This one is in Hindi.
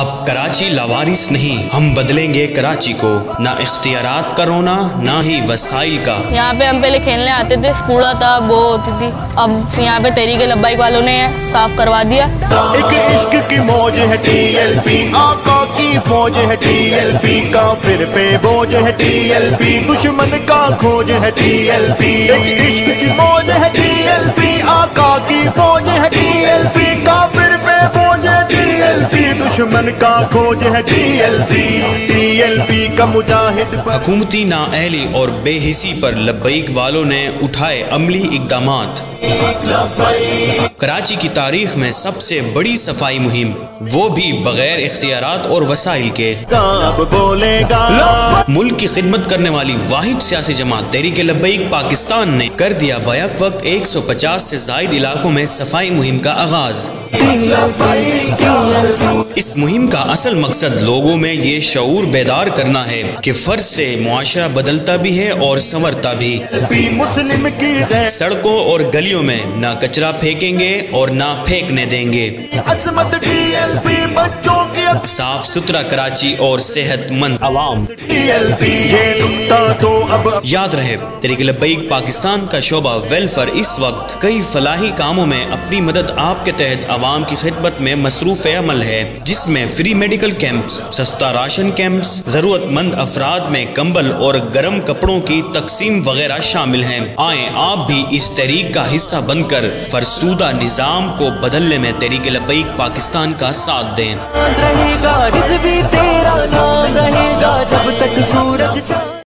अब कराची लावारिस नहीं हम बदलेंगे कराची को। ना इख्तियारात का रोना ना ही वसाइल का। यहाँ पे हम पहले खेलने आते थे कूड़ा था वो होती थी। अब यहाँ पे तरीके लब्बाइक वालों ने साफ़ करवा दिया। एक इश्क की मौज है टीएलपी आका की फौज है टीएलपी का फिर पे बोझ है टीएलपी दुश्मन का खोज है टीएलपी। एक इश्क की मौज है टीएलपी आका की फौज है टीएलपी। दुश्मन का खोज है टीएलपी टीएलपी का मुजाहिद हुकूमती नाअहली और बेहिसी पर लब्बईक वालों ने उठाए अमली इकदाम कराची की तारीख में सबसे बड़ी सफ़ाई मुहिम वो भी बगैर इख्तियारात और वसाइल के। मुल्क की खिदमत करने वाली वाहिद सियासी जमात तहरीक लब्बईक पाकिस्तान ने कर दिया बैक वक्त 150 से जायद इलाकों में सफ़ाई मुहिम का आगाज़। इस मुहिम का असल मकसद लोगों में ये शूर बेदार करना है कि फ़र्ज़ से मुआरा बदलता भी है और संवरता भी। मुस्लिम की सड़कों और गलियों में ना कचरा फेंकेंगे और ना फेंकने देंगे। साफ़ सुथरा कराची और सेहतमंद। आवाम तो अब याद रहे तरीके लब्बईक पाकिस्तान का शोबा वेलफेयर इस वक्त कई फलाही कामों में अपनी मदद आपके तहत आवाम की खिदमत में मसरूफ अमल है जिसमें फ्री मेडिकल कैंप्स सस्ता राशन कैंप्स जरूरतमंद अफराद में कंबल और गर्म कपड़ों की तकसीम वगैरह शामिल हैं। आए आप भी इस तहरीक का हिस्सा बनकर फरसूदा निज़ाम को बदलने में तहरीक लब्बईक पाकिस्तान का साथ दें। रहेगा रिज भी तेरा नाम रहेगा जब तक सूरज